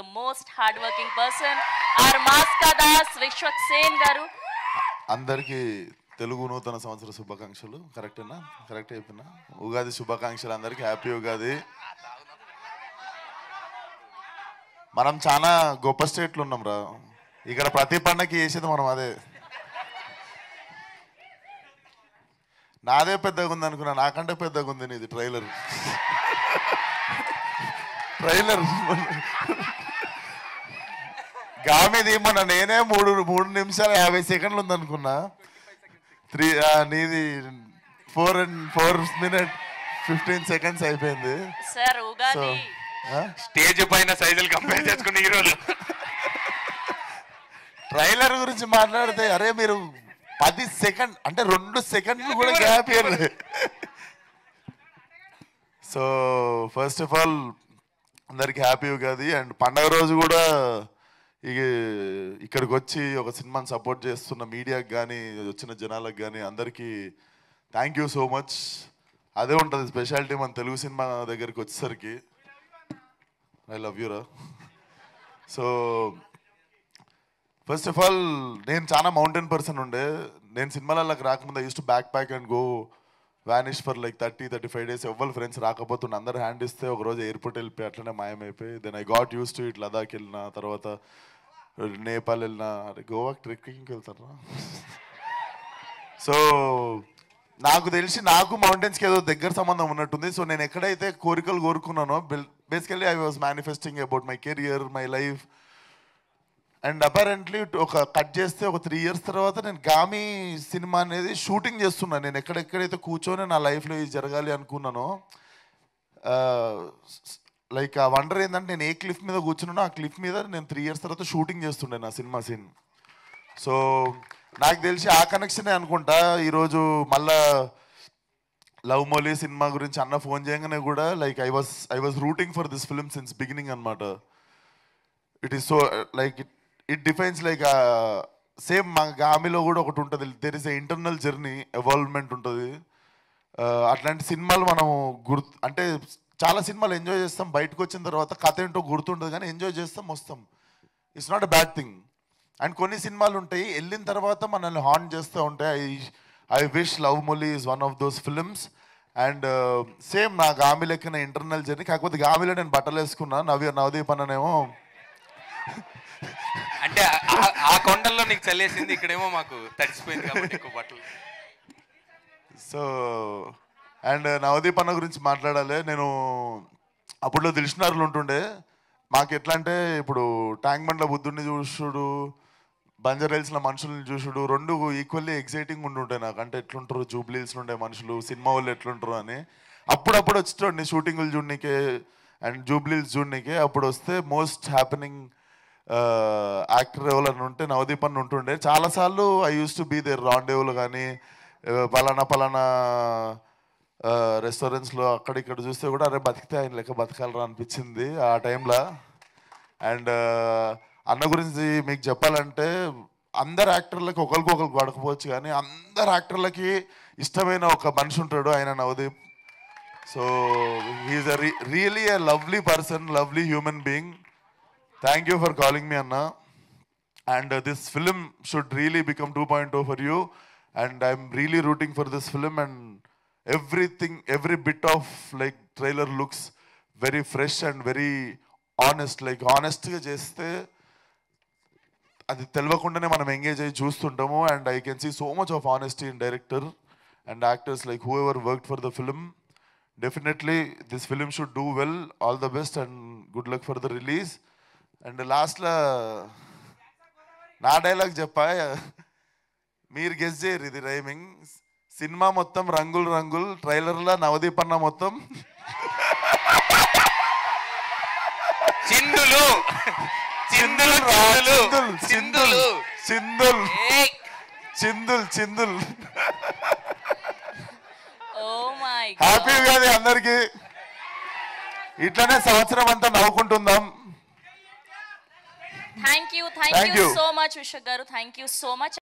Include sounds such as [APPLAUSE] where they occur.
The most hard working person are మాస్కా Das Vishwak Sen గారు అందరికీ తెలుగు నూతన సంవత్సర శుభాకాంక్షలు. కరెక్టేనా కరెక్ట్ అయిపోయినా? ఉగాది శుభాకాంక్షలు అందరికీ. హ్యాపీ ఉగాది. మనం చాలా గొప్ప స్టేట్లు ఉన్నాం రా. ఇక్కడ ప్రతి పండగకి చేసేది మనం అదే. నాదే పెద్దగా ఉంది అనుకున్నా. నాకంటే పెద్దగా ఉంది నీది. ట్రైలర్ ట్రైలర్ [LAUGHS] గామిది మొన్న నేనే మూడు మూడు నిమిషాలు యాభై సెకండ్లు ఉందనుకున్నా. త్రీ నీది four and four minute fifteen seconds అయిపోయింది. సార్ ఉగాది. స్టేజ్ పైన సైజులు కంపేర్ చేసుకుని హీరోలు. ట్రైలర్ గురించి మాట్లాడితే అరే మీరు పది సెకండ్ అంటే రెండు సెకండ్లు కూడా గ్యాప్ ఇవ్వలేదు సో ఫస్ట్ ఆఫ్ ఆల్ అందరికి హ్యాపీ ఉగాది. అండ్ పండగ రోజు కూడా ఇక ఇక్కడికి వచ్చి ఒక సినిమాని సపోర్ట్ చేస్తున్న మీడియాకి కానీ వచ్చిన జనాలకు కానీ అందరికీ థ్యాంక్ యూ సో మచ్ అదే ఉంటుంది స్పెషాలిటీ మన తెలుగు సినిమా దగ్గరికి వచ్చేసరికి. ఐ లవ్ యూరా సో ఫస్ట్ ఆఫ్ ఆల్ నేను చాలా మౌంటైన్ పర్సన్ ఉండే. నేను సినిమాలకు రాకముందు use to backpack and go vanish for like thirty thirty five days ఎవ్వరు ఫ్రెండ్స్ రాకపోతుండే. అందరు హ్యాండ్ ఇస్తే ఒక రోజు ఎయిర్పోర్ట్ వెళ్ళిపోయి అట్లనే మాయమైపోయి. Then I got used to it Ladakh వెళ్ళిన తర్వాత నేపాల్ వెళ్ళిన అరే గోవా ట్రెక్కింగ్కి వెళ్తారా సో నాకు తెలిసి నాకు మౌంటైన్స్కి ఏదో దగ్గర సంబంధం ఉన్నట్టుంది. సో నేను ఎక్కడైతే కోరికలు కోరుకున్నానో basically I was manifesting about my career my life and apparently ఒక కట్ చేస్తే ఒక త్రీ ఇయర్స్ తర్వాత నేను గామి సినిమా అనేది షూటింగ్ చేస్తున్నాను నేను ఎక్కడెక్కడైతే కూర్చొని నా లైఫ్లో ఇది జరగాలి అనుకున్నానో లైక్ ఆ వండర్ ఏంటంటే నేను ఏ క్లిఫ్ మీద కూర్చున్నానో ఆ క్లిఫ్ మీద నేను త్రీ ఇయర్స్ తర్వాత షూటింగ్ చేస్తుండే నా సినిమా సీన్. సో నాకు తెలిసి ఆ కనెక్షనే అనుకుంటా. ఈరోజు మళ్ళా లవ్ మోలీ సినిమా గురించి అన్న ఫోన్ చేయగానే కూడా like I was I was rooting for this film since beginning అనమాట it is so like it it defines like same మా గామిలో కూడా ఒకటి ఉంటుంది. There is a internal journey evolvement ఉంటుంది. అట్లాంటి సినిమాలు మనం గుర్తు అంటే చాలా సినిమాలు ఎంజాయ్ చేస్తాం. బయటకు వచ్చిన తర్వాత కథ ఏంటో గుర్తుంటుంది కానీ ఎంజాయ్ చేస్తాం వస్తాం. It's not a bad thing and కొన్ని సినిమాలు ఉంటాయి వెళ్ళిన తర్వాత మనల్ని హార్న్ చేస్తూ ఉంటాయి. I I wish love Mouli is one of those films and same నా గామి లెక్కిన ఇంటర్నల్ జర్నీ కాకపోతే గామిలో నేను బట్టలు వేసుకున్నా నవ్య నవదీప్ అన్ననేమో అంటే ఆ- కొండల్లో నీకు చల్లేసింది ఇక్కడేమో మాకు తడిసిపోయింది కాబట్టి ఎక్కువ బట్టలు. సో అండ్ నవదీప్ అన్న గురించి మాట్లాడాలి. నేను అప్పుడులో దిల్షునార్లు ఉంటుండే. మాకు ఎట్లా అంటే ఇప్పుడు ట్యాంక్ బండ్ల బుద్ధుడిని చూసుడు బంజర్ హిల్స్లో మనుషుల్ని చూసుడు రెండు ఈక్వల్లీ ఎగ్జైటింగ్ ఉంటుంటాయి నాకు. అంటే ఎట్లుంటారు? జూబ్లీల్స్ ఉండే మనుషులు సినిమా వాళ్ళు ఎట్లుంటారు అని. అప్పుడప్పుడు వచ్చి షూటింగులు చూడనికే అండ్ జూబ్లీల్స్ చూడనికే అప్పుడు వస్తే మోస్ట్ హ్యాపెనింగ్ యాక్టర్ ఎవరైనా ఉంటే నవదీప్ అన్న ఉంటుండే. చాలాసార్లు I used to be there రాండేవులు కానీ పలానా పలానా రెస్టారెంట్స్లో అక్కడ ఇక్కడ చూస్తే కూడా అరే బతికితే ఆయన లెక్క బతకాలరా అనిపించింది ఆ టైంలో. అండ్ అన్న గురించి మీకు చెప్పాలంటే అందరు యాక్టర్లకి ఒకరికొకరికి పడకపోవచ్చు కానీ అందరు యాక్టర్లకి ఇష్టమైన ఒక మనిషి ఉంటాడు ఆయన Navdeep. So he is a really a lovely person lovely human being thank you for calling me అన్న and this film should really become two point two for you and I'm really rooting for this film and everything every bit of like trailer looks very fresh and very honest like ఆనెస్ట్గా చేస్తే అది తెలియకుండానే మనం engage అయ్యి చూస్తుంటాము. And I can see so much of honesty in director and actors like who ever work for the film definitely this film should do well all the best and good luck for the release and లాస్ట్లో నా dialogue చెప్పా? మీరు guess చేయరు ఇది rhyming cinema మొత్తం రంగులు రంగులు ట్రైలర్లో నవదీప్ అన్న మొత్తం. చిందులు. చిందులు చిందులు హ్యాపీ ఉగాది అందరికి. ఇట్లనే సంవత్సరం అంతా నవ్వుకుంటుందాం. Thank you thank Thank you you. So much Vishwak గారు థ్యాంక్ యూ సో మచ్